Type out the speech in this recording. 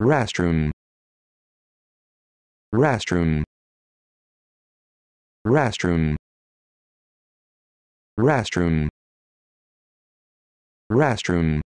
restroom. Restroom. Restroom. Restroom. Restroom.